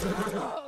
Oh!